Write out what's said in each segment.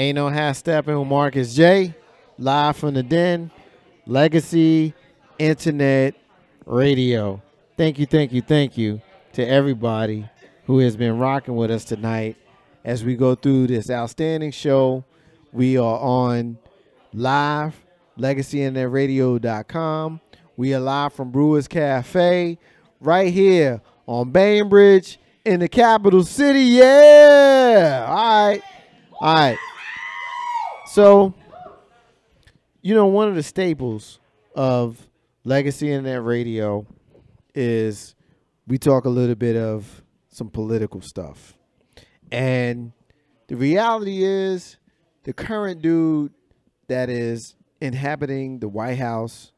Ain't no half stepping with Marcus J. Live from the den. Legacy Internet Radio. Thank you, thank you, thank you to everybody who has been rocking with us tonight as we go through this outstanding show. We are on live, legacyinternetradio.com. We are live from Brewers Cafe right here on Bainbridge in the capital city. Yeah. All right. All right. So, you know, one of the staples of Legacy Internet Radio is we talk a little bit of some political stuff. And the reality is the current dude that is inhabiting the White House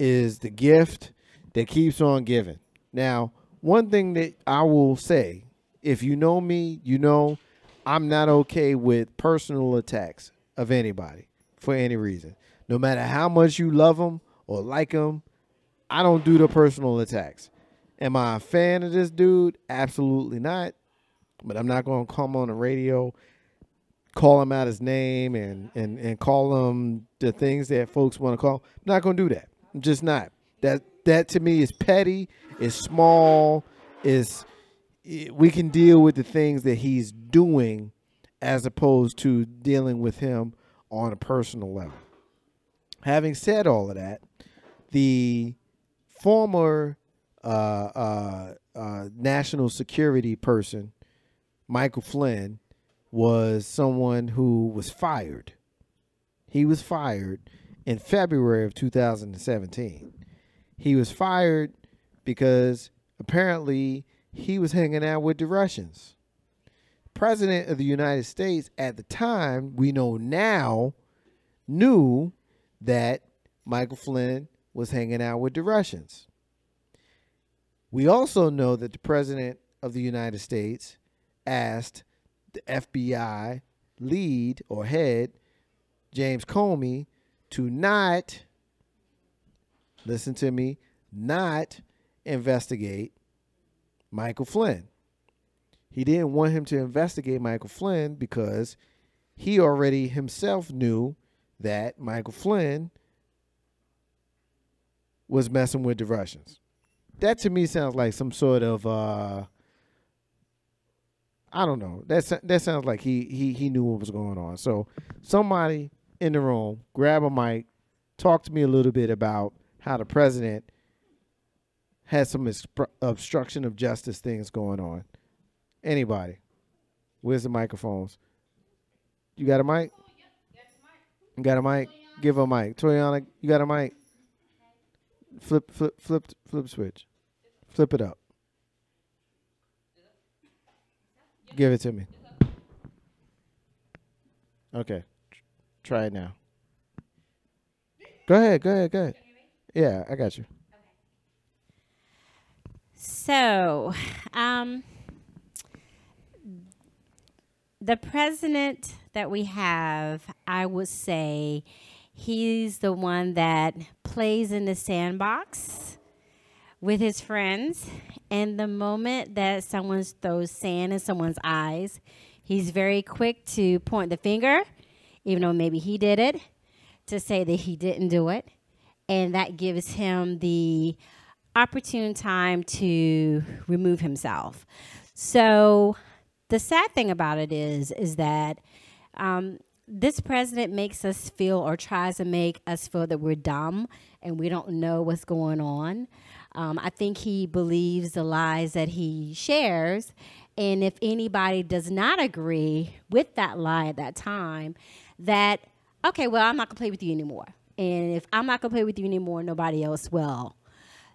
is the gift that keeps on giving. Now, one thing that I will say, if you know me, you know I'm not okay with personal attacks of anybody for any reason. No matter how much you love them or like them, I don't do the personal attacks. Am I a fan of this dude? Absolutely not. But I'm not going to come on the radio, call him out his name, and and and call him the things that folks want to call. I'm not going to do that. I'm just not. That that to me is petty. Is small. Is we can deal with the things that he's doing as opposed to dealing with him on a personal level. Having said all of that, the former uh, uh, uh, national security person, Michael Flynn, was someone who was fired. He was fired in February of 2017. He was fired because apparently he was hanging out with the Russians. President of the United States at the time, we know now, knew that Michael Flynn was hanging out with the Russians. We also know that the President of the United States asked the FBI lead or head, James Comey, to not, listen to me, not investigate Michael Flynn. He didn't want him to investigate Michael Flynn because he already himself knew that Michael Flynn was messing with the Russians. That to me sounds like some sort of uh I don't know. That that sounds like he he he knew what was going on. So somebody in the room, grab a mic, talk to me a little bit about how the president has some obstruction of justice things going on. Anybody? Where's the microphones? You got a mic? You got a mic? Give a mic. Toyana, you got a mic? Flip, flip, flip, flip switch. Flip it up. Give it to me. Okay. Try it now. Go ahead, go ahead, go ahead. Yeah, I got you. So, um, the president that we have, I would say, he's the one that plays in the sandbox with his friends. And the moment that someone throws sand in someone's eyes, he's very quick to point the finger, even though maybe he did it, to say that he didn't do it. And that gives him the opportune time to remove himself. So the sad thing about it is, is that um, this president makes us feel or tries to make us feel that we're dumb and we don't know what's going on. Um, I think he believes the lies that he shares. And if anybody does not agree with that lie at that time, that, okay, well, I'm not going to play with you anymore. And if I'm not going to play with you anymore, nobody else will.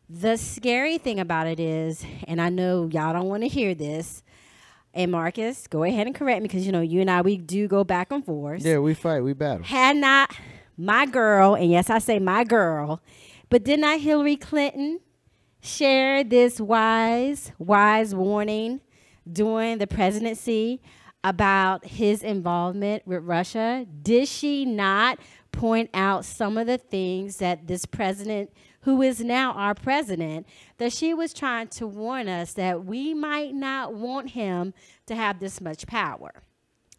The scary thing about it is, and I know y'all don't want to hear this, and Marcus, go ahead and correct me because you know you and I we do go back and forth. Yeah, we fight, we battle. Had not my girl, and yes, I say my girl, but did not Hillary Clinton share this wise, wise warning during the presidency about his involvement with Russia? Did she not point out some of the things that this president who is now our president, that she was trying to warn us that we might not want him to have this much power.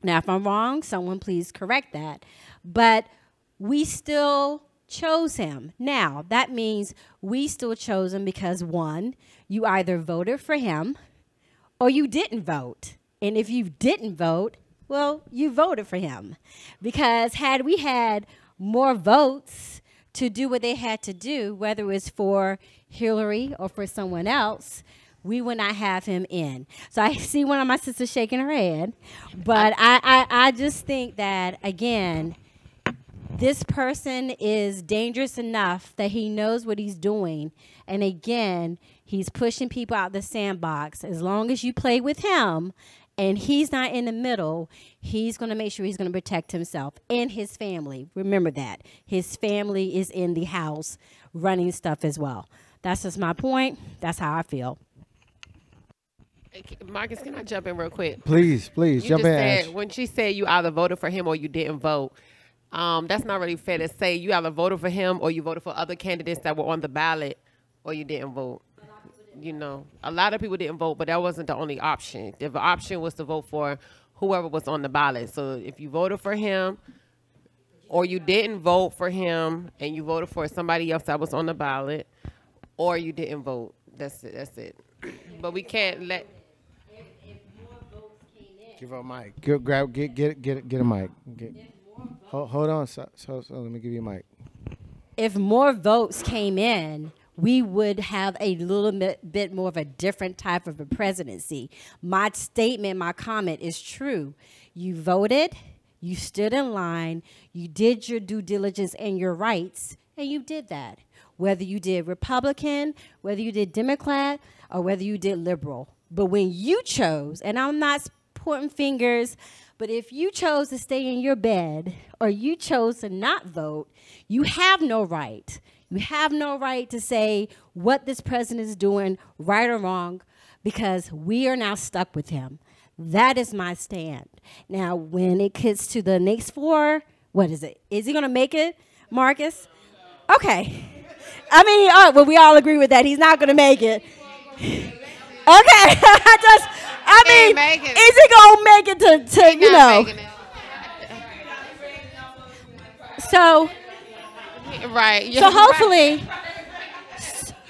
Now, if I'm wrong, someone please correct that. But we still chose him. Now, that means we still chose him because one, you either voted for him or you didn't vote. And if you didn't vote, well, you voted for him. Because had we had more votes to do what they had to do, whether it was for Hillary or for someone else, we would not have him in. So I see one of my sisters shaking her head, but I, I, I just think that again, this person is dangerous enough that he knows what he's doing, and again, he's pushing people out the sandbox. As long as you play with him, and he's not in the middle, he's going to make sure he's going to protect himself and his family. Remember that. His family is in the house running stuff as well. That's just my point. That's how I feel. Marcus, can I jump in real quick? Please, please You jump just in. said when she said you either voted for him or you didn't vote. Um, that's not really fair to say you either voted for him or you voted for other candidates that were on the ballot or you didn't vote. You know, a lot of people didn't vote, but that wasn't the only option. The option was to vote for whoever was on the ballot. So if you voted for him or you didn't vote for him and you voted for somebody else that was on the ballot or you didn't vote, that's it. That's it. But we can't let Give her a mic. Get, grab, get, get, get, get a mic. Get, hold, hold on. So, so, so let me give you a mic. if more votes came in, we would have a little bit, bit more of a different type of a presidency. My statement, my comment is true. You voted, you stood in line, you did your due diligence and your rights, and you did that. Whether you did Republican, whether you did Democrat, or whether you did liberal. But when you chose, and I'm not pointing fingers, but if you chose to stay in your bed or you chose to not vote, you have no right. You have no right to say what this president is doing, right or wrong, because we are now stuck with him. That is my stand. Now, when it gets to the next four, what is it? Is he going to make it, Marcus? Okay. I mean, all right, well, we all agree with that. He's not going to make it. Okay, I just, I mean, is he gonna make it to, to you know? So. Right. so yeah, right. hopefully,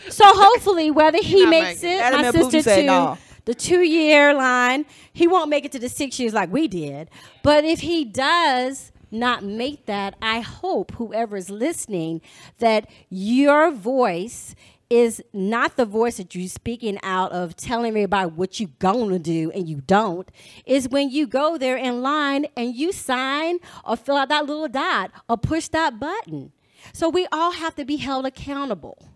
so hopefully, whether he makes making it, my sister said to no. the two-year line, he won't make it to the six years like we did. But if he does not make that, I hope whoever is listening that your voice is not the voice that you're speaking out of telling everybody what you're gonna do and you don't is when you go there in line and you sign or fill out that little dot or push that button so we all have to be held accountable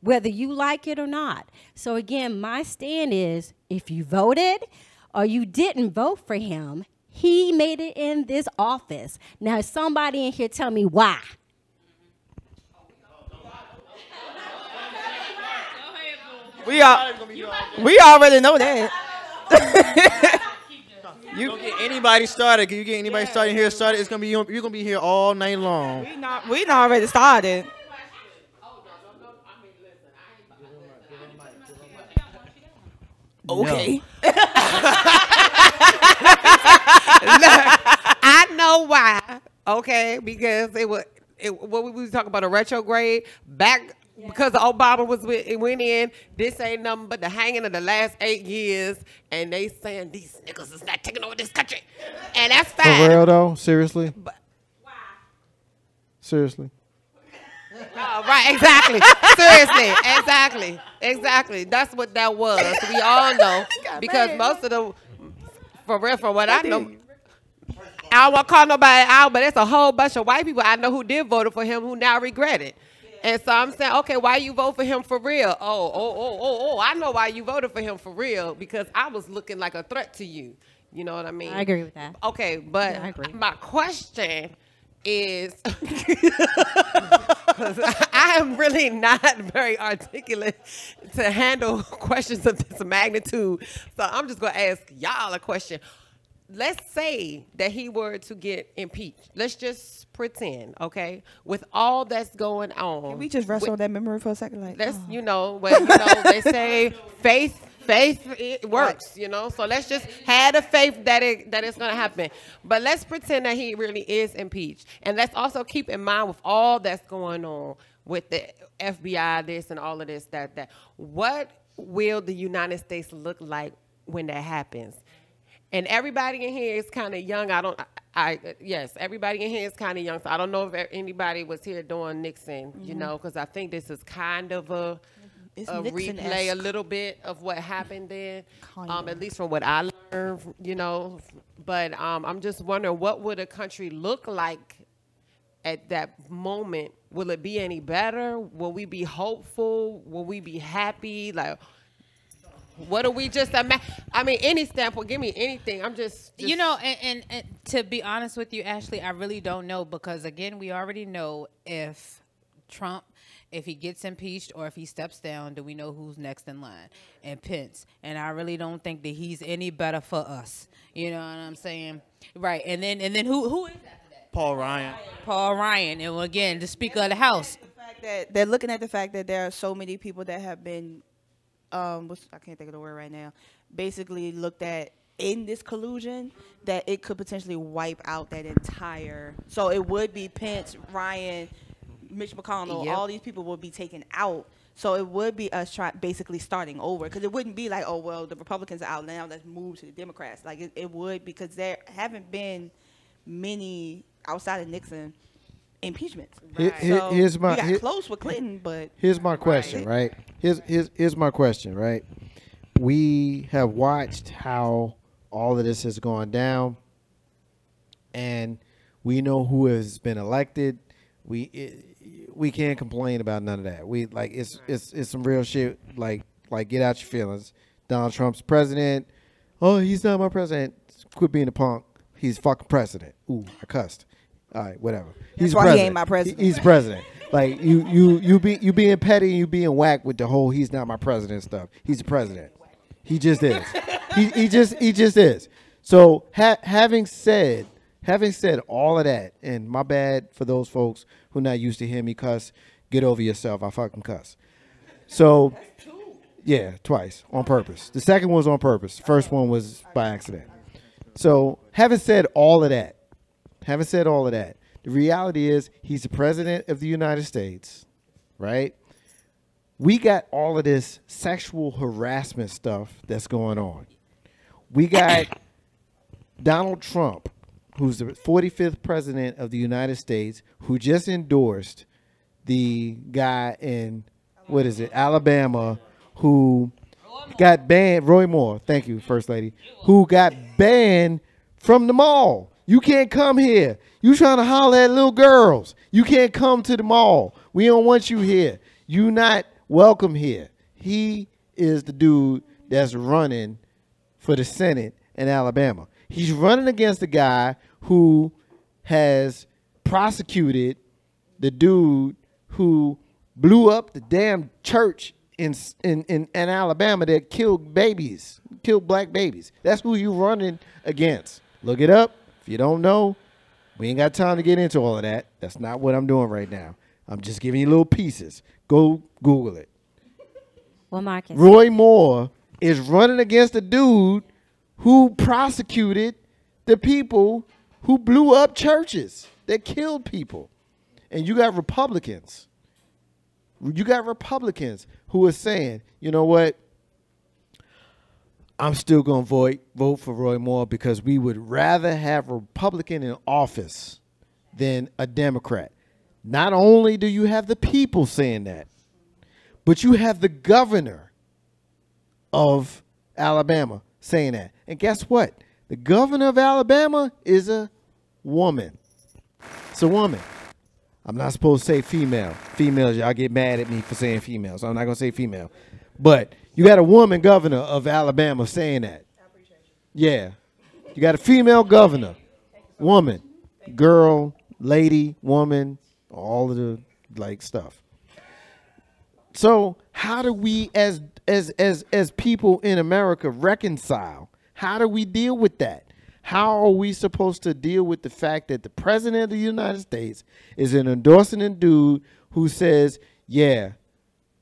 whether you like it or not so again my stand is if you voted or you didn't vote for him he made it in this office now somebody in here tell me why We are. We already know that. You don't get anybody started. Can You get anybody started here started. It's gonna be you're gonna be here all night long. We not. We not already started. Okay. look I know why. Okay, because it was it, what we was talking about a retrograde back because Obama was with, it went in. This ain't nothing but the hanging of the last eight years, and they saying these niggas is not taking over this country, and that's For fine. real though, seriously, But- seriously. Oh, right, exactly. Seriously, exactly, exactly. That's what that was. We all know because most of the, for real, for what I know, I won't call nobody out, but it's a whole bunch of white people I know who did vote for him who now regret it. And so I'm saying, okay, why you vote for him for real? Oh, oh, oh, oh, oh, I know why you voted for him for real because I was looking like a threat to you. You know what I mean? i agree with that Okay, but Yeah, I agree. my question is I am really not very articulate to handle questions of this magnitude. So I'm just going to ask y'all a question. Let's say that he were to get impeached. Let's just pretend, okay? With all that's going on. Can we just rest with- on that memory for a second? Like, Let's, oh. you know, well, you know, they say faith faith it works, you know. So let's just have the faith that it that it's gonna happen. But let's pretend that he really is impeached, and let's also keep in mind with all that's going on with the FBI, this and all of this, that that what will the United States look like when that happens? And everybody in here is kind of young. I don't. I, I yes, everybody in here is kind of young. So I don't know if anybody was here during Nixon, you know, because I think this is kind of a It's a Nixon-esque. replay a little bit of what happened then, um, at least from what I learned, you know. But um, I'm just wondering, what would a country look like at that moment? Will it be any better? Will we be hopeful? Will we be happy? Like, what are we just? Ima- I mean, any standpoint, give me anything. I'm just, just you know, and, and, and to be honest with you, Ashley, I really don't know because again, we already know if Trump, if he gets impeached or if he steps down, do we know who's next in line? And Pence. And I really don't think that he's any better for us. You know what I'm saying? Right. And then and then who who is after that? Paul Ryan. Paul Ryan. And again, the Speaker of the House. the fact that they're looking at the fact that there are so many people that have been, um, I can't think of the word right now, basically looked at in this collusion that it could potentially wipe out that entire. So it would be Pence, Ryan, Mitch McConnell, Yep. all these people would be taken out. So it would be us try, basically starting over because it wouldn't be like, oh well, the Republicans are out now, let's move to the Democrats. Like it, it would because there haven't been many outside of Nixon impeachments. Here- So here's my we got here- close with Clinton, but Here's my question, right? Here's here's here's my question, right? We have watched how all of this has gone down, and we know who has been elected. We it, we can't complain about none of that. We like it's it's it's some real shit. Like like get out your feelings. Donald Trump's president. Oh, he's not my president. Quit being a punk. He's fucking president. Ooh, I cussed. All right, whatever. he's why he president. ain't my president. He- he's president. Like you, you, you be you being petty and you being whack with the whole "he's not my president" stuff. He's the president. He just is. he, he just he just is. So ha- having said having said all of that, and my bad for those folks who not used to hear me cuss. Get over yourself. I fucking cuss. So yeah, twice on purpose. The second one was on purpose. First one was by accident. So having said all of that, having said all of that, the reality is he's the president of the United States, right? We got all of this sexual harassment stuff that's going on. We got Donald Trump, who's the 45th president of the United States, who just endorsed the guy in what is it, Alabama, who got banned. Roy Moore, thank you, First Lady, who got banned from the mall. You can't come here. You trying to holler at little girls. You can't come to the mall. We don't want you here. You not welcome here. He is the dude that's running for the Senate in Alabama. He's running against a guy who has prosecuted the dude who blew up the damn church in in in, in Alabama that killed babies, killed black babies. That's who you running against. Look it up. If you don't know, we ain't got time to get into all of that. That's not what I'm doing right now. I'm just giving you little pieces. Go Google it. Well, Marcus. Roy Moore is running against a dude who prosecuted the people who blew up churches that killed people. And you got Republicans. You got Republicans who are saying, you know what? I'm still going to vote vote for Roy Moore because we would rather have a Republican in office than a Democrat. Not only do you have the people saying that, but you have the governor of Alabama saying that. And guess what? The governor of Alabama is a woman. It's a woman. I'm not supposed to say female. Females, y'all get mad at me for saying female, so I'm not gonna say female. But you got a woman governor of Alabama saying that. Yeah. You got a female governor. Woman. Girl, lady, woman, all of the like stuff. So how do we as as as as people in America reconcile? How do we deal with that? How are we supposed to deal with the fact that the president of the United States is an endorsing a dude who says, "Yeah,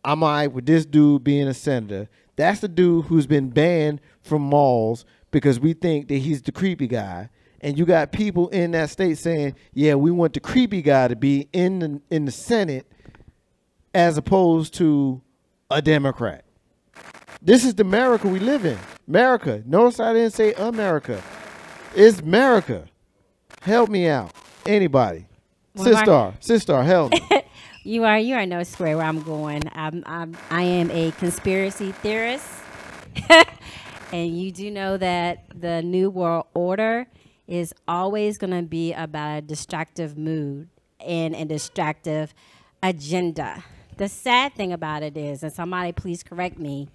I'm all right with this dude being a senator. That's the dude who's been banned from malls because we think that he's the creepy guy. And you got people in that state saying, "Yeah, we want the creepy guy to be in the in the Senate as opposed to a Democrat." This is the America we live in. America. Notice I didn't say America. It's America. Help me out. Anybody. Well, Sister, sister, help me. You are you are no square where I'm going. I'm, I'm I am a conspiracy theorist, and you do know that the new world order is always going to be about a distractive mood and a distractive agenda. The sad thing about it is, and somebody please correct me,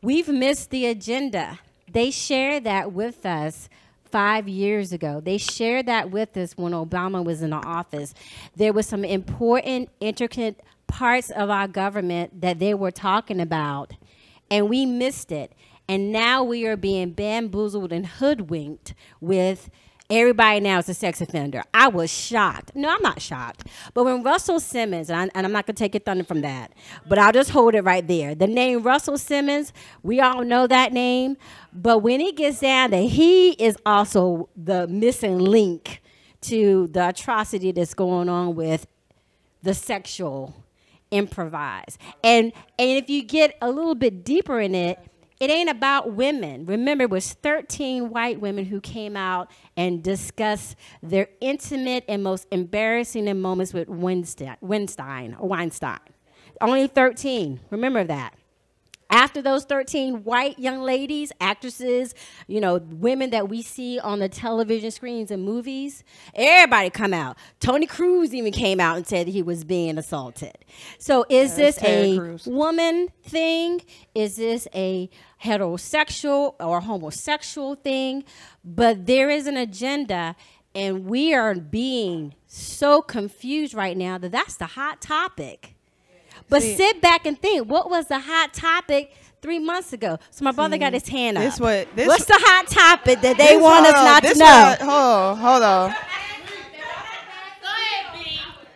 we've missed the agenda. They share that with us five years ago. They shared that with us when Obama was in the office. There was some important, intricate parts of our government that they were talking about, and we missed it. And now we are being bamboozled and hoodwinked with everybody now is a sex offender. I was shocked. No, I'm not shocked. But when Russell Simmons, and, I, I'm not going to take your thunder from that, but I'll just hold it right there. The name Russell Simmons, we all know that name. But when it gets down that he is also the missing link to the atrocity that's going on with the sexual improvise. And and if you get a little bit deeper in it, it ain't about women. Remember, it was 13 white women who came out and discussed their intimate and most embarrassing moments with Weinstein, Weinstein Weinstein. Only 13. Remember that. After those 13 white young ladies, actresses, you know, women that we see on the television screens and movies, everybody come out. Tony Crews even came out and said he was being assaulted. So is Yeah, this a Crews. woman thing? Is this a heterosexual or homosexual thing? But there is an agenda, and we are being so confused right now that that's the hot topic. But See- sit back and think, what was the hot topic three months ago? So my brother got his hand up. this what- this- What's the hot topic that they want us on, not to know? what- hold, on, hold on.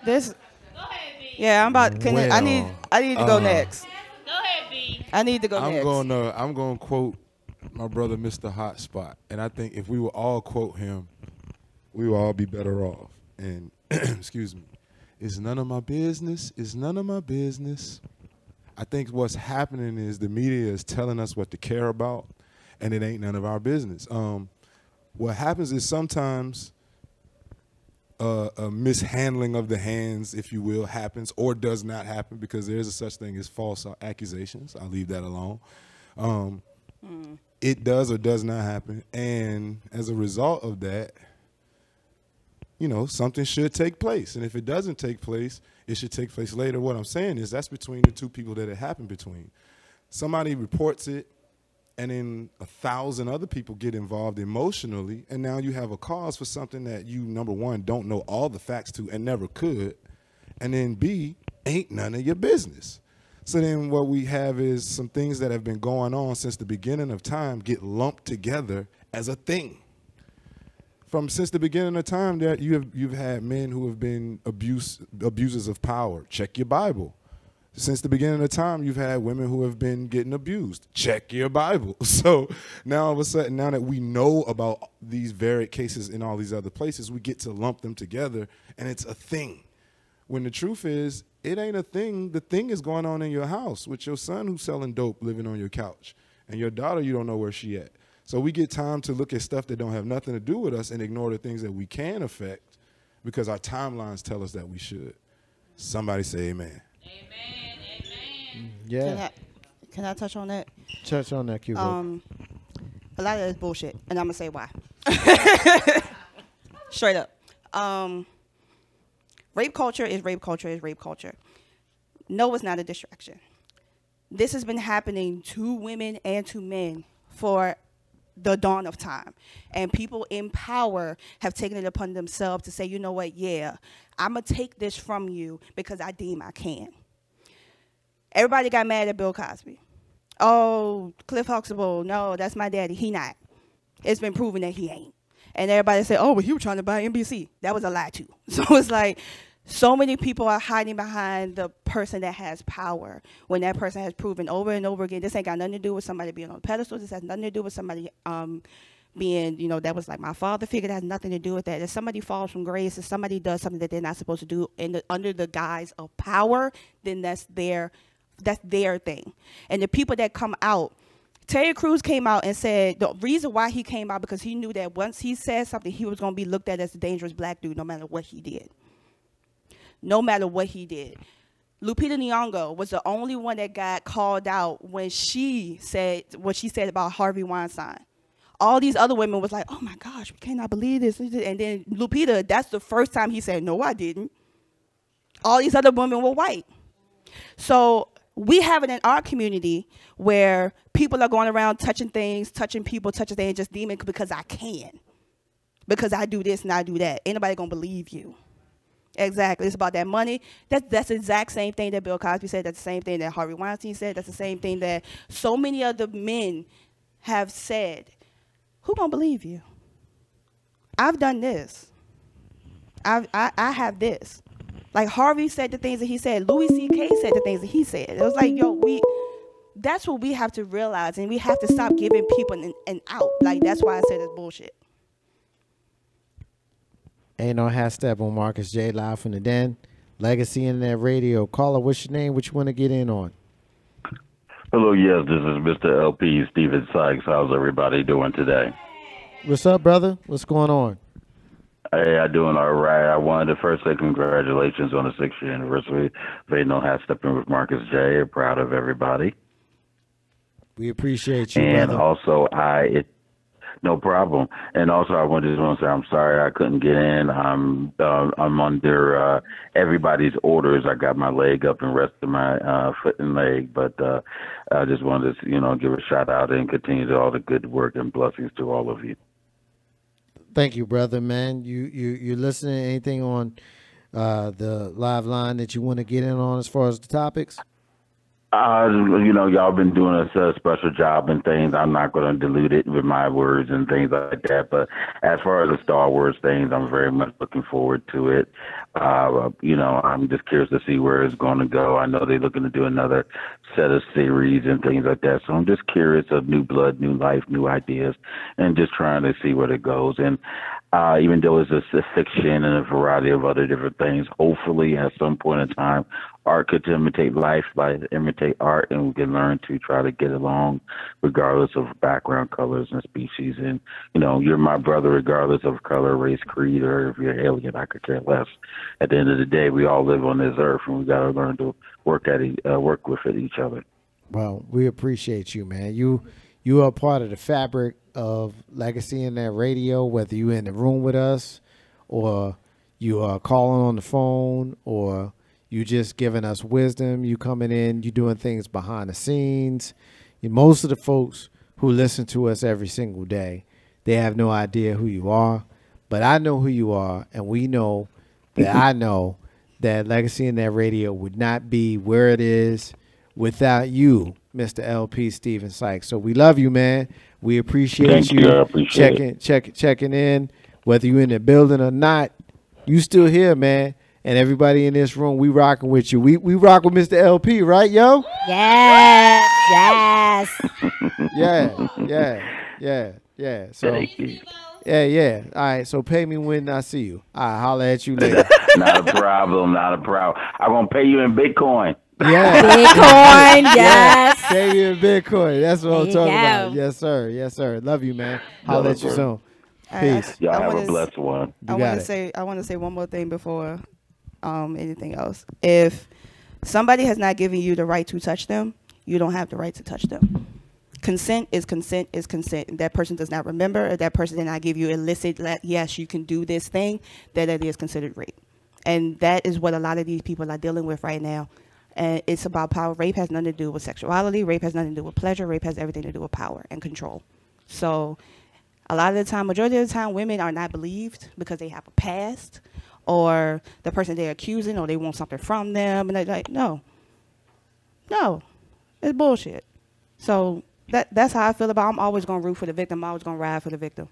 This. Yeah, I'm about. Can I need? I need to go uh, next. I need to go I'm next. going to I'm going to quote my brother Mr. Hotspot, and I think if we would all quote him, we would all be better off. And excuse me, it's none of my business. It's none of my business. I think what's happening is the media is telling us what to care about, and it ain't none of our business. Um, what happens is sometimes uh, a mishandling of the hands, if you will, happens or does not happen because there is a such thing as false accusations. I'll leave that alone. Um, It does or does not happen, and as a result of that, you know, something should take place. And if it doesn't take place, it should take place later. What I'm saying is that's between the two people that it happened between. Somebody reports it, and then a thousand other people get involved emotionally, and now you have a cause for something that you, number one, don't know all the facts to and never could, and then B, ain't none of your business. So then what we have is some things that have been going on since the beginning of time get lumped together as a thing from since the beginning of time that you have you've had men who have been abuse abusers of power. Check your Bible. Since the beginning of time, you've had women who have been getting abused. Check your Bible. So now all of a sudden, now that we know about these varied cases in all these other places, we get to lump them together, and it's a thing. When the truth is, it ain't a thing. The thing is going on in your house with your son who's selling dope, living on your couch, and your daughter you don't know where she at. So we get time to look at stuff that don't have nothing to do with us and ignore the things that we can affect because our timelines tell us that we should. Somebody say amen. Can Yeah. I, can I touch on that? Touch on that, Cuba. Um, a lot of that is bullshit, and I'm gonna say why. Straight up. Um, rape culture is rape culture is rape culture. No, it's not a distraction. This has been happening to women and to men for the dawn of time. And people in power have taken it upon themselves to say, you know what, yeah, I'm going to take this from you because I deem I can. Everybody got mad at Bill Cosby. Oh, Cliff Huxtable, no, that's my daddy. He not. It's been proven that he ain't. And everybody said, oh, well, he was trying to buy NBC. That was a lie too. So it's like, So many people are hiding behind the person that has power when that person has proven over and over again. This ain't got nothing to do with somebody being on a pedestal. This has nothing to do with somebody um, being, you know, that was like my father figure. That has nothing to do with that. If somebody falls from grace, if somebody does something that they're not supposed to do in the, under the guise of power, then that's their that's their thing. And the people that come out, Terry Crews came out and said the reason why he came out because he knew that once he said something, he was going to be looked at as a dangerous black dude, no matter what he did. No matter what he did. Lupita Nyong'o was the only one that got called out when she said what she said about Harvey Weinstein. All these other women was like, "Oh my gosh, we cannot believe this." And then Lupita, that's the first time he said, "No, I didn't." All these other women were white. So we have it in our community where people are going around touching things, touching people, touching things, just demon because I can. Because I do this and I do that. Anybody gonna believe you. Exactly. It's about that money. That's that's the exact same thing that Bill Cosby said. That's the same thing that Harvey Weinstein said. That's the same thing that so many other men have said. Who gonna believe you? I've done this. I've, I I have this. Like Harvey said the things that he said. Louis C.K. said the things that he said. It was like, yo, we. That's what we have to realize, and we have to stop giving people an, an out. Like that's why I said it's bullshit. Ain't no half step on Marcus J live from the den. Legacy Internet Radio. Caller, what's your name? What you want to get in on? Hello, yes, this is Mr. LP Steven Sykes. How's everybody doing today? What's up, brother? What's going on? Hey, I'm doing all right. I wanted to first say congratulations on the sixth year anniversary of Ain't No Half Stepping with Marcus J. Proud of everybody. We appreciate you, and brother. also, I it, no problem. And also, I wanted to want to say I'm sorry I couldn't get in. I'm uh, I'm under uh, everybody's orders. I got my leg up and rested my uh, foot and leg, but uh, I just wanted to you know give a shout out and continue to all the good work and blessings to all of you. Thank you, brother, man. You you you listening to anything on uh, the live line that you want to get in on as far as the topics? Uh, you know, y'all been doing a, a special job and things. I'm not going to dilute it with my words and things like that. But as far as the Star Wars things, I'm very much looking forward to it. Uh, you know, I'm just curious to see where it's going to go. I know they're looking to do another set of series and things like that. So I'm just curious of new blood, new life, new ideas, and just trying to see where it goes. And uh, even though it's a, a fiction and a variety of other different things, hopefully at some point in time, art could imitate life, life imitate art, and we can learn to try to get along regardless of background, colors, and species. And, you know, you're my brother regardless of color, race, creed, or if you're alien, I could care less. At the end of the day, we all live on this earth, and we got to learn to work at e- uh, work with it, each other. Well, we appreciate you, man. You you are part of the fabric of Legacy Internet Radio, whether you're in the room with us or you are calling on the phone or you just giving us wisdom, you coming in, you doing things behind the scenes. Most of the folks who listen to us every single day, they have no idea who you are. But I know who you are, and we know that I know that Legacy Internet Radio would not be where it is without you, Mr. LP Steven Sykes. So we love you, man. We appreciate Thank you, you. I appreciate checking check, checking in, whether you're in the building or not. You still here, man. And everybody in this room, we rocking with you. We we rock with Mr. LP, right, yo? Yes, yes. Yeah, yeah, yeah, yeah. So yeah, yeah. All right. So pay me when I see you. I holler at you later. not a problem. Not a problem. I'm gonna pay you in Bitcoin. Yeah. Bitcoin, yes. Pay you in Bitcoin. That's what There I'm talking go. about. Yes, sir. Yes, sir. Love you, man. I'll let you soon. Peace. Y'all I have wanna a s- blessed one. I want to it. say I want to say one more thing before um, anything else. If somebody has not given you the right to touch them, you don't have the right to touch them. Consent is consent is consent. If that person does not remember, or that person did not give you illicit, let, yes, you can do this thing, that it is considered rape. And that is what a lot of these people are dealing with right now. And it's about power. Rape has nothing to do with sexuality. Rape has nothing to do with pleasure. Rape has everything to do with power and control. So a lot of the time, majority of the time, women are not believed because they have a past, or the person they're accusing, or they want something from them, and they're like, no, no, it's bullshit. So that that's how I feel about. I'm always gonna root for the victim. I'm always gonna ride for the victim.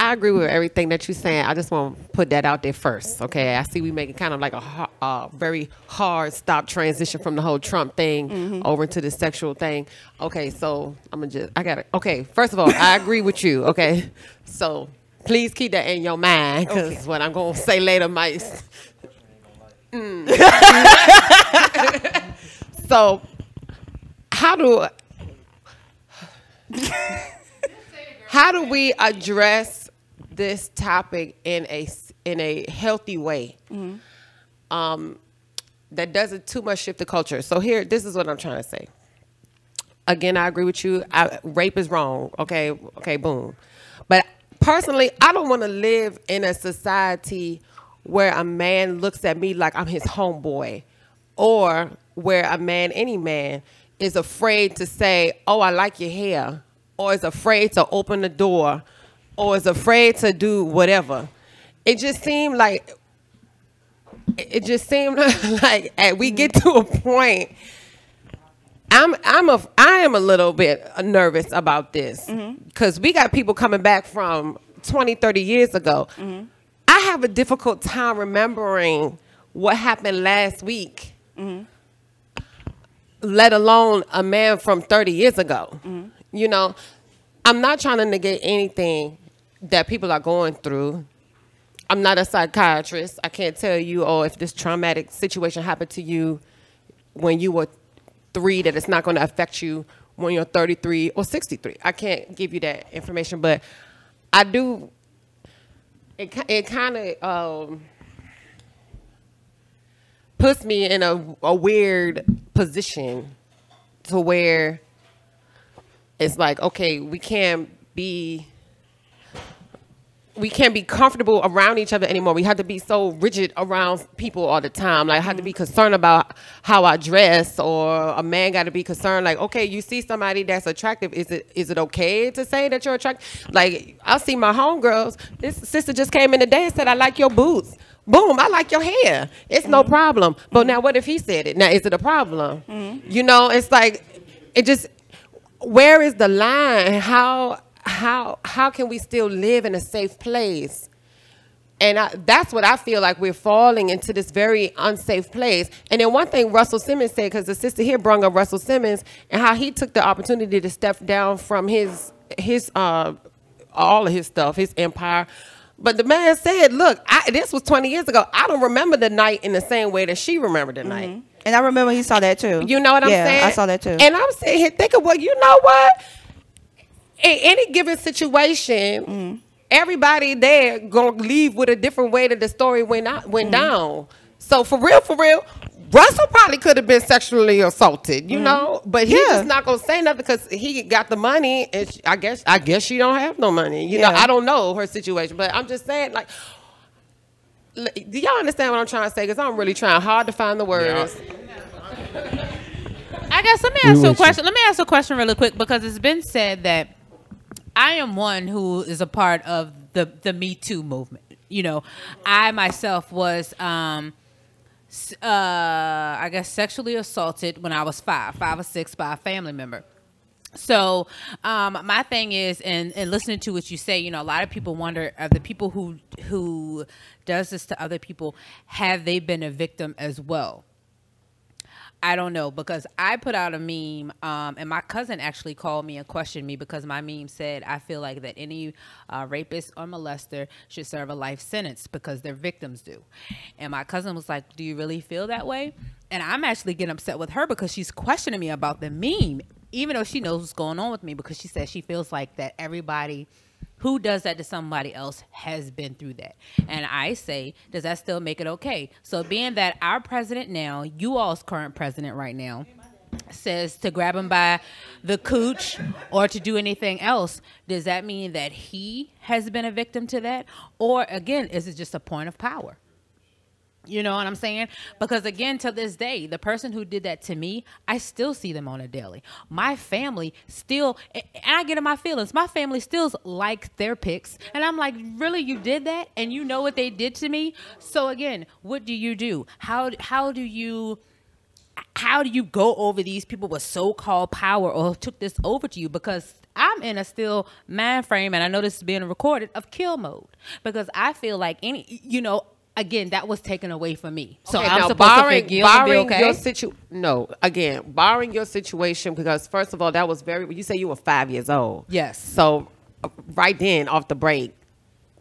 I agree with everything that you're saying. I just want to put that out there first. Okay, I see we making kind of like a ha- uh, very hard stop transition from the whole Trump thing over to the sexual thing. Okay, so I'm gonna just I got to Okay, first of all, I agree with you. Okay, so please keep that in your mind because what I'm gonna say later might. Mm. so, how do how do we address this topic in a in a healthy way. Um, that doesn't too much shift the culture. So here this is what i'm trying to say. Again i agree with you. I, rape is wrong. Okay okay boom. But personally i don't want to live in a society where a man looks at me like i'm his homeboy or where a man any man is afraid to say oh i like your hair or is afraid to open the door or is afraid to do whatever. It just seemed like it just seemed like we get to a point I'm I'm a I am a little bit nervous about this. Mm-hmm. Because we got people coming back from 20, 30 years ago. Mm-hmm. I have a difficult time remembering what happened last week, mm-hmm. let alone a man from 30 years ago. You know, I'm not trying to negate anything that people are going through. I'm not a psychiatrist. I can't tell you, oh, if this traumatic situation happened to you when you were three, that it's not going to affect you when you're 33 or 63. I can't give you that information, but I do. It it kind of um, puts me in a, a weird position to where it's like, okay, we can't be we can't be comfortable around each other anymore. We have to be so rigid around people all the time. Like, I have to be concerned about how I dress, or a man got to be concerned. Like, okay, you see somebody that's attractive. Is it is it okay to say that you're attractive? Like, I see my homegirls. This sister just came in today and said, "I like your boots." Boom, I like your hair. It's no mm-hmm. problem. But now, what if he said it? Now, is it a problem? Mm-hmm. You know, it's like it just where is the line? How how how can we still live in a safe place? And I, that's what I feel like we're falling into this very unsafe place. And then one thing Russell Simmons said, because the sister here brought up Russell Simmons and how he took the opportunity to step down from his his uh all of his stuff, his empire. But the man said, "Look, I, this was 20 years ago. I don't remember the night in the same way that she remembered the night." And I remember he saw that too. You know what I'm yeah, saying? I saw that too. And I'm sitting here thinking, well, you know what? In any given situation, Mm-hmm. everybody there gonna leave with a different way that the story went out, went Mm-hmm. down. So for real, for real, Russell probably could have been sexually assaulted, you Mhm. know, but he's Yeah. just not gonna say nothing because he got the money, and she, I guess I guess she don't have no money. You know, I don't know her situation, but I'm just saying, like, do y'all understand what I'm trying to say? Because I'm really trying hard to find the words. I guess let me ask you a question. Let me ask a question really quick because it's been said that I am one who is a part of the the Me Too movement. You know, I myself was um uh I guess sexually assaulted when I was 5, 5 or 6 by a family member. So, um, my thing is, and, and listening to what you say, you know, a lot of people wonder: Are the people who who does this to other people have they been a victim as well? I don't know because I put out a meme, um, and my cousin actually called me and questioned me because my meme said I feel like that any uh, rapist or molester should serve a life sentence because their victims do. And my cousin was like, "Do you really feel that way?" And I'm actually getting upset with her because she's questioning me about the meme, even though she knows what's going on with me because she says she feels like that everybody who does that to somebody else has been through that. And I say, does that still make it okay? So being that our president now, you all's current president right now, says to grab him by the cooch or to do anything else, does that mean that he has been a victim to that? Or again, is it just a point of power? You know what I'm saying? Because again, to this day, the person who did that to me, I still see them on a daily. My family still, and I get in my feelings. My family still likes their pics, and I'm like, really, you did that, and you know what they did to me. So again, what do you do? How how do you? How do you go over these people with so-called power or took this over to you? Because I'm in a still mind frame, and I know this is being recorded of kill mode because I feel like any, you know, again that was taken away from me. So Okay, I'm supposed barring, to forgive barring okay. your situ- no, again, barring your situation, because first of all, that was very. You say you were five years old. Yes. So, right then, off the break,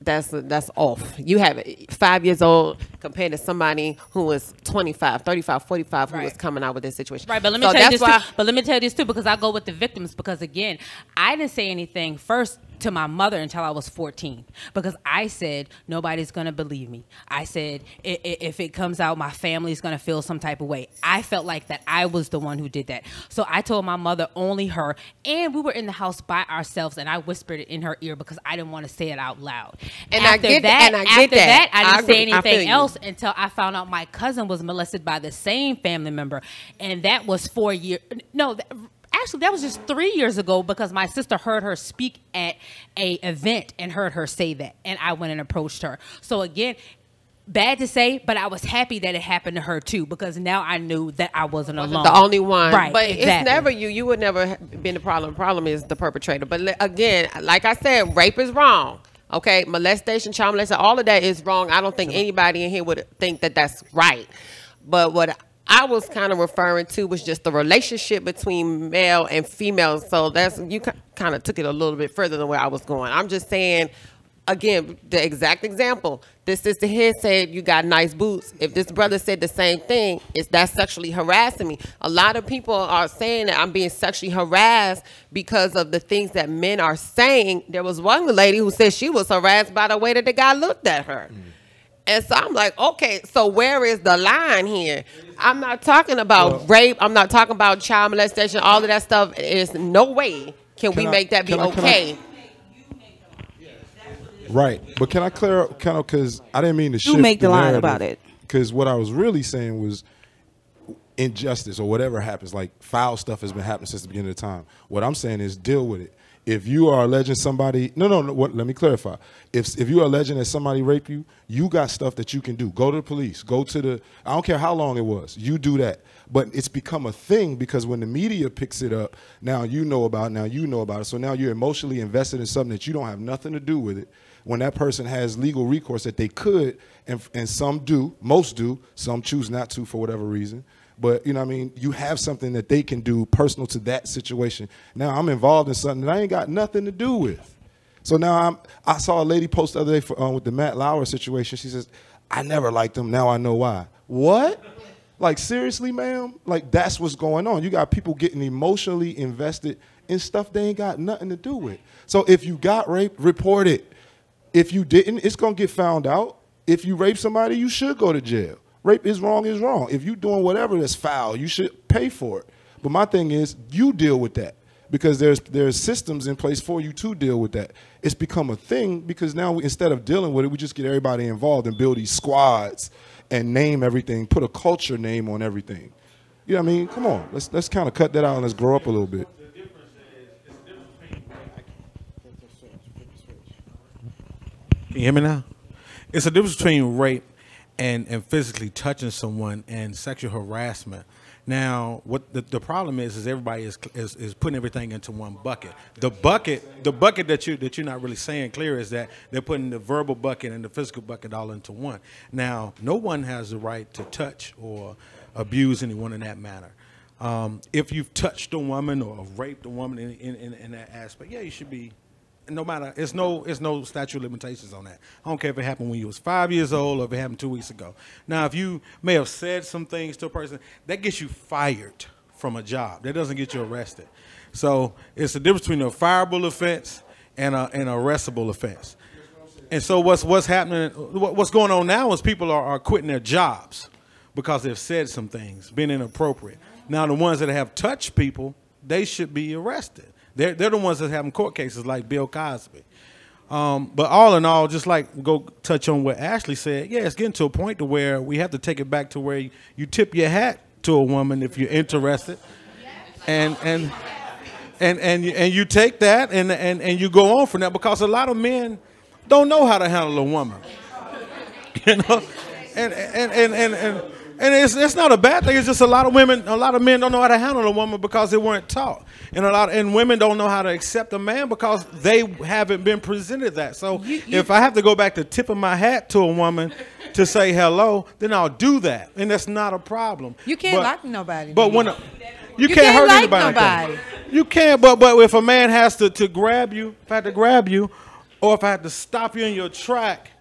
that's that's off. You have five years old compared to somebody who was 25, 35, 45 who was coming out with this situation. Right, but let me So tell you this why- too. But let me tell you this too, because I go with the victims. Because again, I didn't say anything first to my mother until I was 14, because I said nobody's gonna believe me. I said i- i- if it comes out, my family's gonna feel some type of way. I felt like that I was the one who did that. So I told my mother only her, and we were in the house by ourselves, and I whispered it in her ear because I didn't want to say it out loud. And I after get- that, and I after that. I I didn't say. I feel anything else until I found out my cousin was molested by the same family member, and that was four years. No, th- actually, that was just three years ago because my sister heard her speak at a event and heard her say that, and I went and approached her. So again. Bad to say, but I was happy that it happened to her too because now I knew that I wasn't alone. the only one. right? But it's never you. You would never have been the problem. Problem is the perpetrator. But again, like I said, rape is wrong. Okay, molestation, child molestation, all of that is wrong. I don't think anybody in here would think that that's right. But what I was kind of referring to was just the relationship between male and female. So that's you kind of took it a little bit further than where I was going. I'm just saying again, the exact example. This sister here said you got nice boots. If this brother said the same thing, it's that sexually harassing me. A lot of people are saying that I'm being sexually harassed because of the things that men are saying. There was one lady who said she was harassed by the way that the guy looked at her. And so I'm like, okay, so where is the line here? I'm not talking about rape. I'm not talking about child molestation. All of that stuff is no way can, we I- make that be I- can I- okay. Right, but can I clear up kind of because I didn't mean to shift make the line about it. Because what I was really saying was injustice or whatever happens, like foul stuff has been happening since the beginning of time. What I'm saying is deal with it. If you are alleging somebody, no, no, no. What, let me clarify. If if you are alleging that somebody raped you, you got stuff that you can do. Go to the police. Go to the. I don't care how long it was. You do that. But it's become a thing because when the media picks it up, now you know about. it, Now you know about it. So now you're emotionally invested in something that you don't have nothing to do with it. When that person has legal recourse that they could, and and some do, most do, some choose not to for whatever reason. But you know, what I mean, you have something that they can do personal to that situation. Now I'm involved in something that I ain't got nothing to do with. So now I'm. I saw a lady post the other day for, um, with the Matt Lauer situation. She says, "I never liked him. Now I know why." What? Like seriously, ma'am? Like that's what's going on. You got people getting emotionally invested in stuff they ain't got nothing to do with. So if you got raped, report it. If you didn't, it's gonna get found out. If you rape somebody, you should go to jail. Rape is wrong is wrong. If you're doing whatever that's foul, you should pay for it. But my thing is, you deal with that because there's there's systems in place for you to deal with that. It's become a thing because now we, instead of dealing with it, we just get everybody involved and build these squads and name everything, put a culture name on everything. You know what I mean? Come on, let's let's kind of cut that out and let's grow up a little bit. Can you hear me now? It's a difference between rape and, and physically touching someone and sexual harassment. Now, what the, the problem is is everybody is, is is putting everything into one bucket. The bucket, the bucket that you that you're not really saying clear is that they're putting the verbal bucket and the physical bucket all into one. Now, no one has the right to touch or abuse anyone in that manner. Um, if you've touched a woman or raped a woman in, in, in, in that aspect, yeah, you should be no matter it's no it's no statute of limitations on that. I don't care if it happened when you was five years old or if it happened two weeks ago. Now, if you may have said some things to a person, that gets you fired from a job. That doesn't get you arrested. So it's the difference between a fireable offense and a an arrestable offense. And so what's what's happening? what- What's going on now is people are, are quitting their jobs because they've said some things, been inappropriate. Now the ones that have touched people, they should be arrested. They're they're the ones that have court cases like Bill Cosby. Um, but all in all, just like go touch on what Ashley said, yeah, it's getting to a point to where we have to take it back to where you, you tip your hat to a woman if you're interested, and and and and you, and you take that and, and and you go on from that because a lot of men don't know how to handle a woman, you know, and and and and and, And it's it's not a bad thing. It's just a lot of women, a lot of men don't know how to handle a woman because they weren't taught, and a lot and women don't know how to accept a man because they haven't been presented that. So if I have to go back to tipping my hat to a woman to say hello, then I'll do that, and that's not a problem. You can't But- like nobody. But when more. you, You can't, can't hurt like anybody, nobody. You can't. But but if a man has to to grab you, if I had to grab you, or if I had to stop you in your track,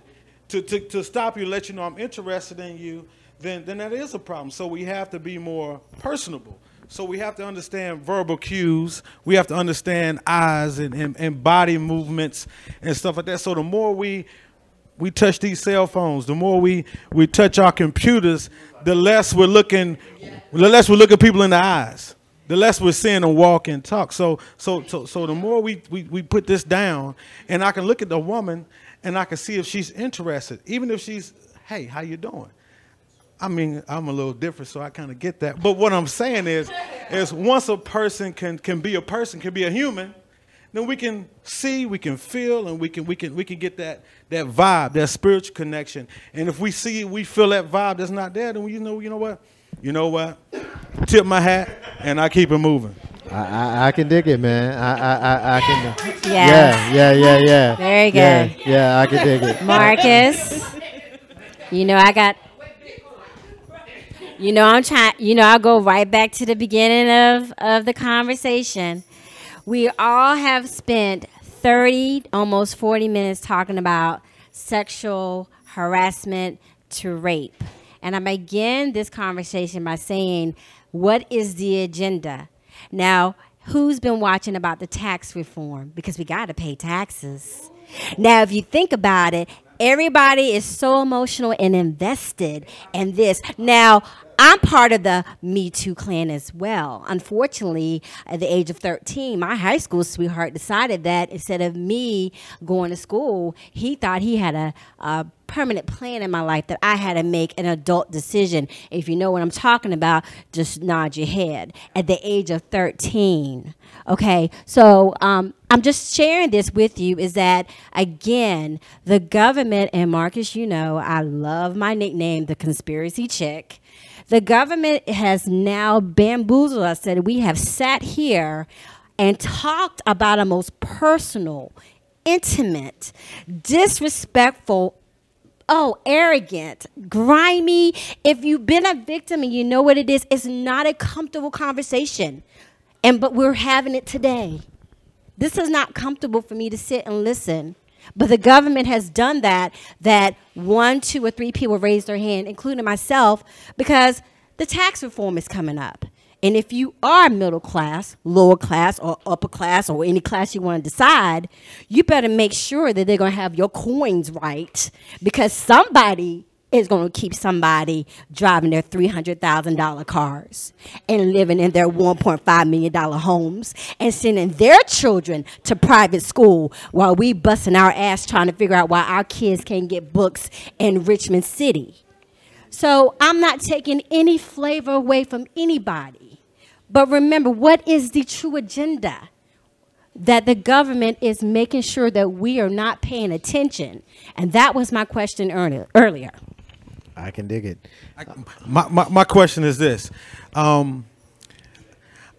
to to, to stop you, let you know I'm interested in you, then then that is a problem. So we have to be more personable. So we have to understand verbal cues. We have to understand eyes and, and, and body movements and stuff like that. So the more we we touch these cell phones, the more we we touch our computers, the less we're looking, the less we're looking people in the eyes, the less we're seeing them walk and talk. So so so so the more we, we we put this down, and I can look at the woman, and I can see if she's interested, even if she's, hey, how you doing? I mean, I'm a little different, so I kind of get that. But what I'm saying is, is once a person can can be a person, can be a human, then we can see, we can feel, and we can we can we can get that that vibe, that spiritual connection. And if we see, we feel that vibe that's not there, then we, you know, you know what, you know what, tip my hat, and I keep it moving. I, I, I can dig it, man. I I I, I can. Yeah. Yeah. Yeah. Yeah. Yeah. Very Yeah, good. Yeah. I can dig it. Marcus, you know I got. You know I'm trying. You know I'll go right back to the beginning of of the conversation. We all have spent thirty, almost forty minutes talking about sexual harassment to rape, and I begin this conversation by saying, "What is the agenda?" Now, who's been watching about the tax reform? Because we got to pay taxes. Now, if you think about it, everybody is so emotional and invested in this. Now, I'm part of the Me Too clan as well. Unfortunately, at the age of 13, my high school sweetheart decided that instead of me going to school, he thought he had a, a permanent plan in my life that I had to make an adult decision. If you know what I'm talking about, just nod your head. At the age of 13. Okay, so um, I'm just sharing this with you is that, again, the government, and Marcus, you know, I love my nickname, the conspiracy chick. The government has now bamboozled us that we have sat here and talked about a most personal, intimate, disrespectful, oh, arrogant, grimy. If you've been a victim and you know what it is, it's not a comfortable conversation. And but we're having it today. This is not comfortable for me to sit and listen. But the government has done that, that one, two, or three people raised their hand, including myself, because the tax reform is coming up. And if you are middle class, lower class, or upper class, or any class you want to decide, you better make sure that they're going to have your coins right because somebody is going to keep somebody driving their $300,000 cars and living in their $1.5 million homes and sending their children to private school while we busting our ass trying to figure out why our kids can't get books in Richmond City. So I'm not taking any flavor away from anybody. But remember, what is the true agenda? That the government is making sure that we are not paying attention. And that was my question earlier. I can dig it. My, my, my question is this. Um,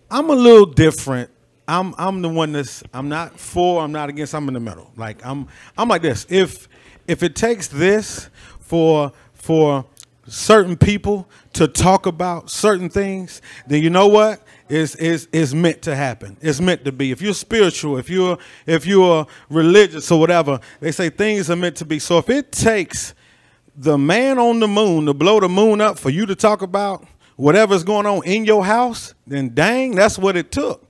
I'm a little different. I'm I'm the one that's I'm not for, I'm not against, I'm in the middle. Like I'm I'm like this. If if it takes this for for certain people to talk about certain things, then you know what? Is is is meant to happen. It's meant to be. If you're spiritual, if you're if you're religious or whatever, they say things are meant to be. So if it takes the man on the moon to blow the moon up for you to talk about whatever's going on in your house, then dang, that's what it took.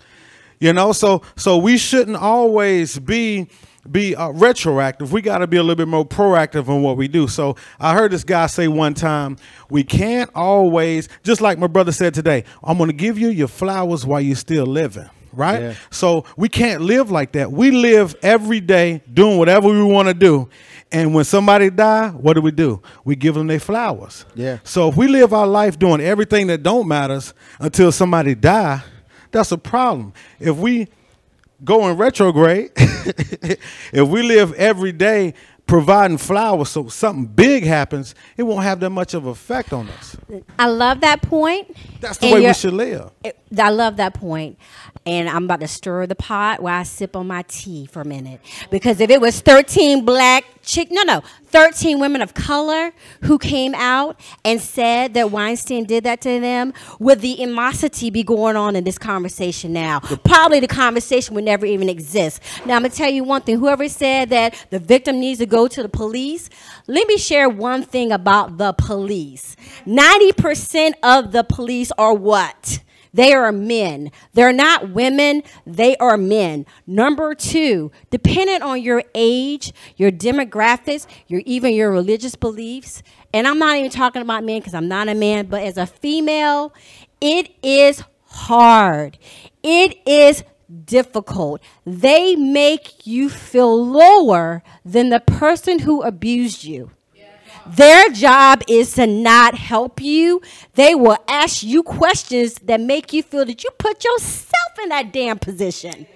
You know, so so we shouldn't always be be uh, retroactive. We got to be a little bit more proactive in what we do. So I heard this guy say one time, we can't always, just like my brother said today, I'm going to give you your flowers while you're still living. Right? Yeah. So we can't live like that. We live every day doing whatever we want to do. And when somebody die, what do we do? We give them their flowers. Yeah. So if we live our life doing everything that don't matters until somebody die, that's a problem. If we go in retrograde, if we live every day providing flowers so something big happens, it won't have that much of effect on us. I love that point. That's the And way we you're- should live. I love that point. And I'm about to stir the pot while I sip on my tea for a minute. Because if it was 13 black chick, no, no, 13 women of color who came out and said that Weinstein did that to them, would the animosity be going on in this conversation now? Probably the conversation would never even exist. Now, I'm going to tell you one thing. Whoever said that the victim needs to go to the police, let me share one thing about the police. 90% of the police are what? They are men. They're not women, they are men. Number two, depending on your age, your demographics, your even your religious beliefs, and I'm not even talking about men because I'm not a man, but as a female, it is hard. It is difficult. They make you feel lower than the person who abused you. Their job is to not help you. They will ask you questions that make you feel that you put yourself in that damn position.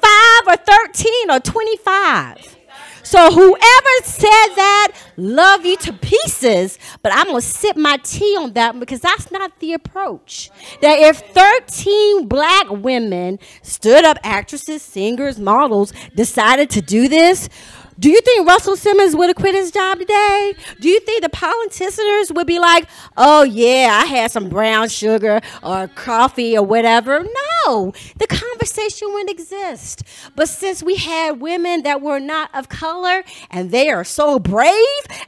Five or 13 or 25. So whoever said that, love you to pieces, but I'm gonna sip my tea on that because that's not the approach. That if 13 black women stood up, actresses, singers, models, decided to do this, do you think Russell Simmons would have quit his job today? Do you think the politicians would be like, oh, yeah, I had some brown sugar or coffee or whatever? No, the conversation wouldn't exist. But since we had women that were not of color and they are so brave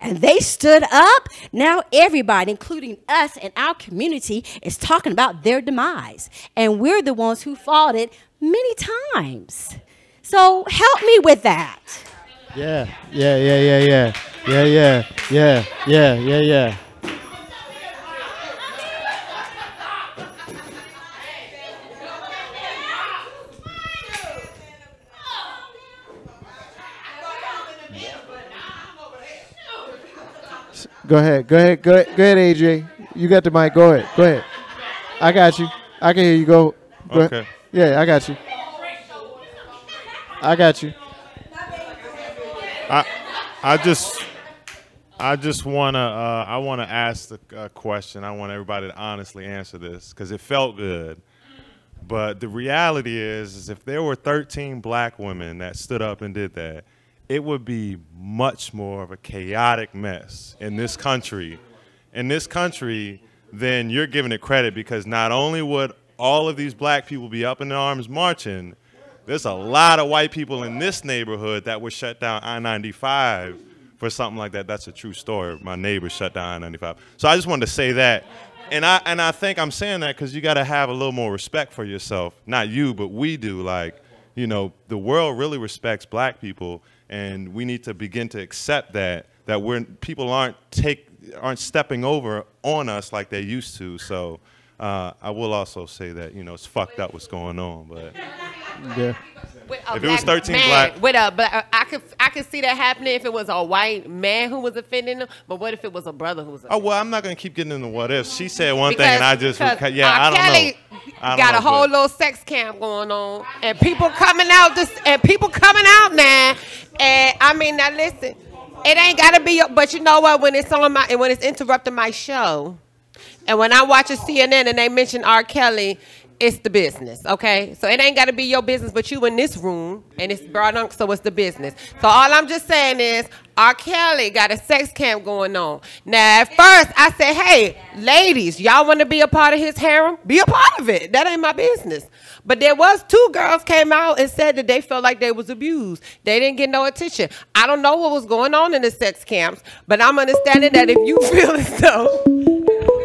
and they stood up, now everybody, including us and our community, is talking about their demise. And we're the ones who fought it many times. So help me with that. Yeah, yeah, yeah, yeah, yeah, yeah, yeah, yeah, yeah, yeah, yeah. Go ahead, go ahead, go ahead, go ahead, AJ. You got the mic. Go ahead, go ahead. I got you. I can hear you. Go. go ahead. Okay. Yeah, I got you. I got you. I I just I just wanna uh, I wanna ask the uh, question. I want everybody to honestly answer this because it felt good. But the reality is, is if there were 13 black women that stood up and did that, it would be much more of a chaotic mess in this country. In this country, then you're giving it credit because not only would all of these black people be up in arms marching, there's a lot of white people in this neighborhood that would shut down I-95 for something like that. That's a true story. My neighbor shut down I-95. So I just wanted to say that. And I and I think I'm saying that because you got to have a little more respect for yourself. Not you, but we do. Like, you know, the world really respects black people, and we need to begin to accept that that we're people aren't take aren't stepping over on us like they used to. So uh, I will also say that you know it's fucked up what's going on, but Yeah. If it was 13 man, black- with a black, uh, I could I could see that happening if it was a white man who was offending them. But what if it was a brother who was? oh well, I'm not gonna keep getting into what if. She said one thing, and I just yeah, R. I don't Kelly know. I don't got know, a whole but- little sex camp going on, and people coming out this, and people coming out now. And I mean, now listen, it ain't gotta be. But you know what? When it's on my, and when it's interrupting my show, and when I watch a CNN and they mention R. Kelly, it's the business, okay? So it ain't got to be your business, but you in this room, and it's brought on, so it's the business. So all I'm just saying is, R. Kelly got a sex camp going on. Now, at first, I said, hey, ladies, y'all want to be a part of his harem? Be a part of it. That ain't my business. But there was two girls came out and said that they felt like they was abused. They didn't get no attention. I don't know what was going on in the sex camps, but I'm understanding that if you feel as though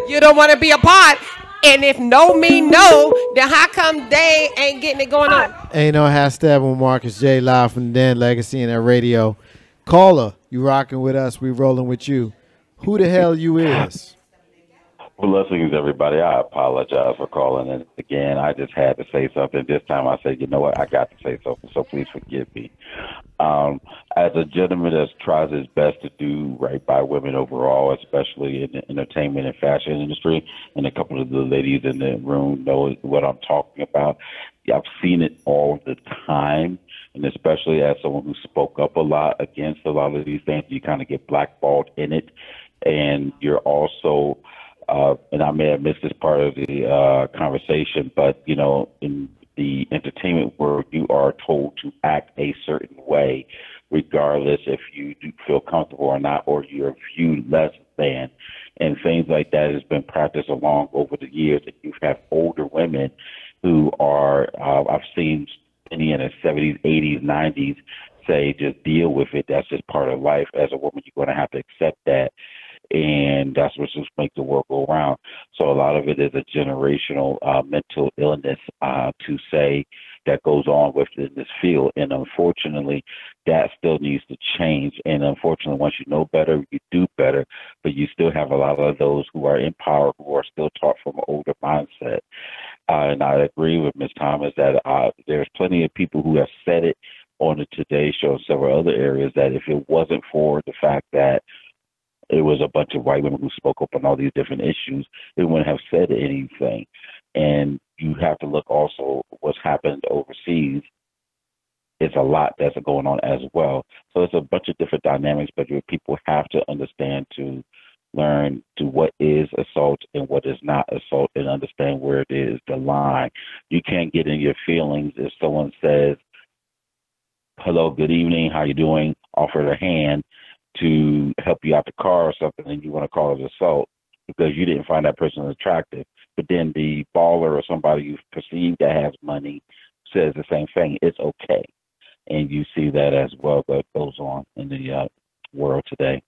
you don't want to be a part. And if no mean no, then how come they ain't getting it going on? Ain't no half stepping with Marcus J live from Dan Legacy Internet Radio. Caller, you rocking with us. We rolling with you. Who the hell you is? Blessings, everybody. I apologize for calling in again. I just had to say something. This time I said, you know what? I got to say something, so please forgive me. Um, as a gentleman that tries his best to do right by women overall, especially in the entertainment and fashion industry, and a couple of the ladies in the room know what I'm talking about. I've seen it all the time, and especially as someone who spoke up a lot against a lot of these things, you kind of get blackballed in it, and you're also, uh, and I may have missed this part of the uh, conversation, but you know, in the entertainment world, you are told to act a certain way, regardless if you do feel comfortable or not, or you're viewed less than. And things like that has been practiced along over the years. That you have older women who are, uh, I've seen many in the 70s, 80s, 90s say, just deal with it. That's just part of life. As a woman, you're going to have to accept that and that's what just makes the world go around. So a lot of it is a generational uh, mental illness uh, to say that goes on within this field, and unfortunately, that still needs to change. And unfortunately, once you know better, you do better, but you still have a lot of those who are in power who are still taught from an older mindset. Uh, and I agree with Ms. Thomas that uh, there's plenty of people who have said it on the Today Show and several other areas that if it wasn't for the fact that it was a bunch of white women who spoke up on all these different issues, they wouldn't have said anything. And you have to look also what's happened overseas. It's a lot that's going on as well. So it's a bunch of different dynamics, but people have to understand to learn to what is assault and what is not assault and understand where it is the line. You can't get in your feelings if someone says, Hello, good evening, how you doing? Offer a hand to help you out the car or something and you want to call it assault because you didn't find that person attractive. But then the baller or somebody you perceive that has money says the same thing. It's okay. And you see that as well that goes on in the uh, world today.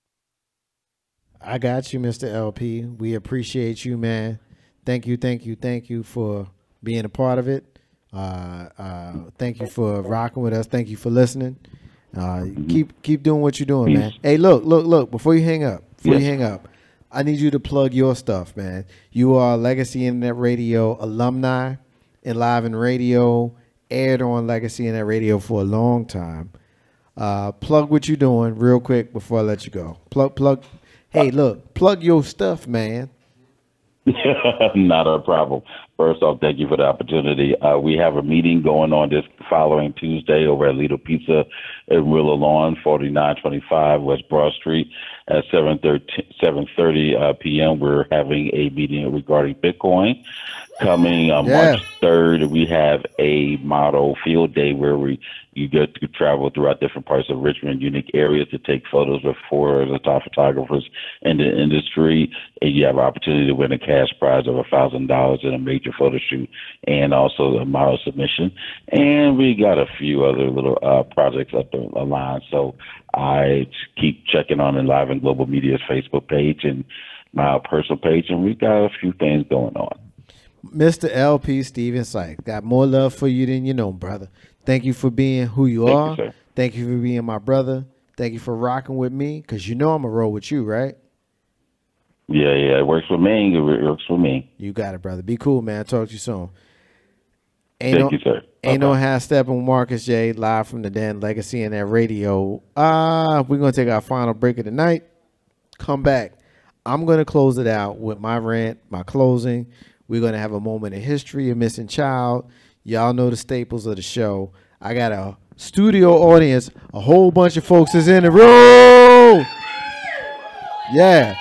I got you, Mr. LP. We appreciate you, man. Thank you, thank you, thank you for being a part of it. Uh, uh, thank you for rocking with us. Thank you for listening. Uh, keep keep doing what you're doing, man. Hey, look, look, look. Before you hang up, before Yes. you hang up, I need you to plug your stuff, man. You are Legacy Internet Radio alumni and live in radio, aired on Legacy Internet Radio for a long time. Uh, plug what you're doing real quick before I let you go. Plug, plug. Hey, look, plug your stuff, man. Not a problem. First off, thank you for the opportunity. Uh, we have a meeting going on this following Tuesday over at Lido Pizza in Willow Lawn, 4925 West Broad Street at 7.30 uh, p.m. We're having a meeting regarding Bitcoin. Coming on Yeah. March 3rd, we have a model field day where we you get to travel throughout different parts of Richmond, unique areas to take photos with four of the top photographers in the industry, and you have an opportunity to win a cash prize of a thousand dollars in a major photo shoot, and also a model submission. And we got a few other little uh, projects up the line. So I keep checking on the Live and Global Media's Facebook page and my personal page, and we've got a few things going on. Mr. LP Steven Sykes. Got more love for you than you know, brother. Thank you for being who you Thank are. sir. Thank you for being my brother. Thank you for rocking with me because you know I'm going to roll with you, right? Yeah, yeah, it works for me. It works for me. You got it, brother. Be cool, man. Talk to you soon. Ain't Thank no, you, sir. Ain't no half stepping Marcus J live from the Dan Legacy Internet Radio. Uh, we're gonna take our final break of the night. Come back. I'm gonna close it out with my rant, my closing. We're gonna have a moment of history, a missing child. Y'all know the staples of the show. I got a studio audience, a whole bunch of folks is in the room. Yeah.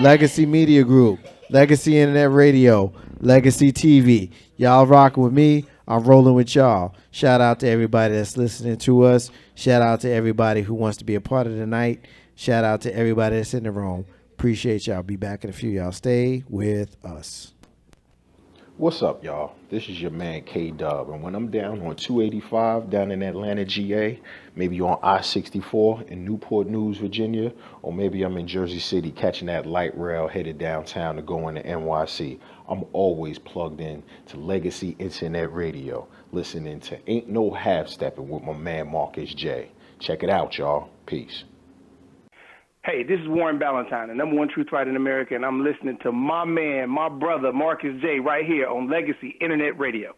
Legacy Media Group, Legacy Internet Radio, Legacy TV. Y'all rocking with me. I'm rolling with y'all. Shout out to everybody that's listening to us. Shout out to everybody who wants to be a part of the night. Shout out to everybody that's in the room. Appreciate y'all. Be back in a few. Y'all stay with us. What's up, y'all? This is your man K Dub, and when I'm down on 285 down in Atlanta, GA, maybe on I 64 in Newport News, Virginia, or maybe I'm in Jersey City catching that light rail headed downtown to go into NYC, I'm always plugged in to Legacy Internet Radio, listening to Ain't No Half Stepping with my man Marcus J. Check it out, y'all. Peace. Hey, this is Warren Ballantyne, the number one truth writer in America, and I'm listening to my man, my brother, Marcus J, right here on Legacy Internet Radio.